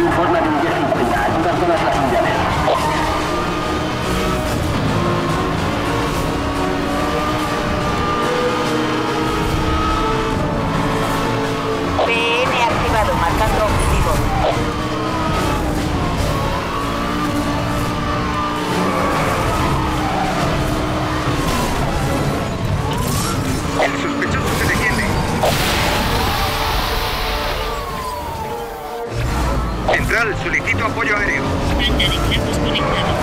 informa de un 10 50 ayuda a todas las unidades. PN activado, marcando Central, solicito apoyo aéreo. Banda de clavos.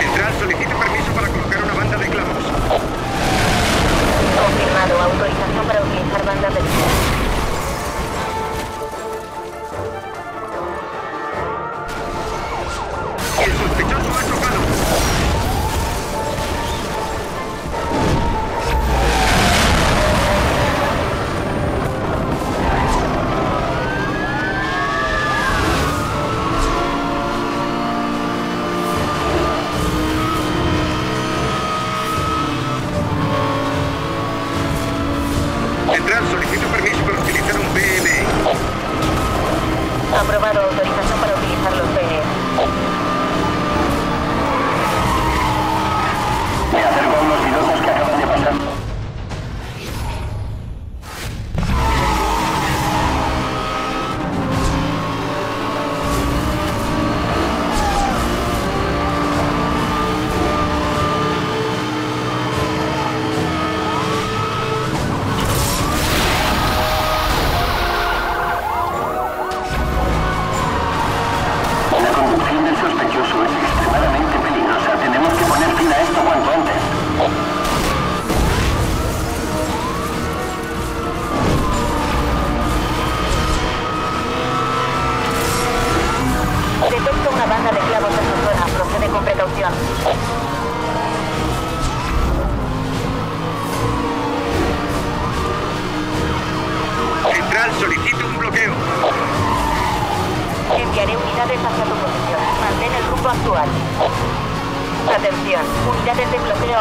Central, solicito permiso para colocar una banda de clavos. Confirmado, autorización para utilizar banda de clavos.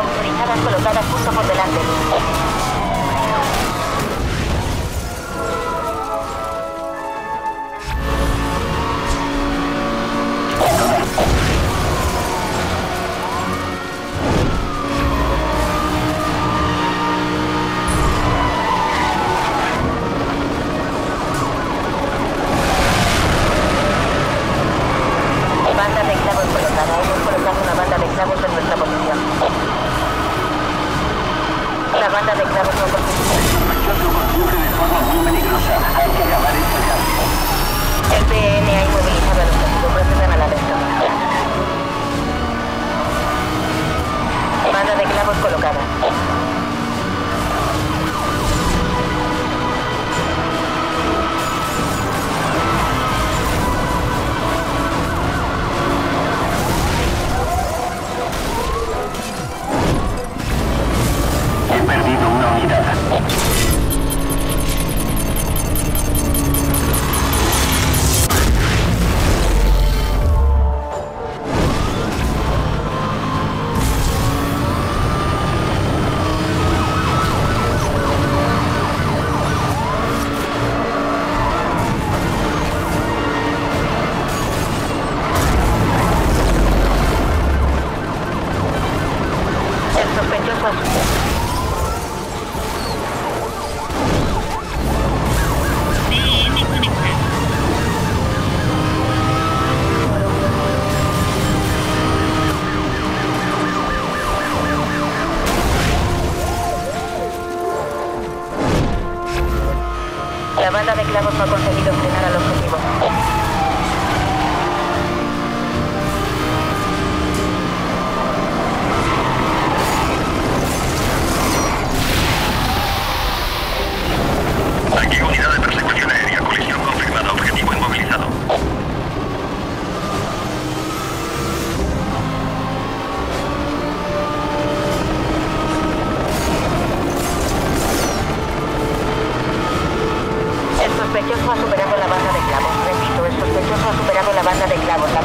Motorizadas colocadas justo por delante. Banda de clavos colocada. Hemos colocado una banda de clavos en La banda de clavos no continúa. Sospechoso conduce de forma muy peligrosa. Hay que acabar El sospechoso asumido. PN conectado. La banda de clavos no ha conseguido frenar al objetivo. sospechoso ha superado la banda de clavos. Repito, el sospechoso ha superado la banda de clavos. La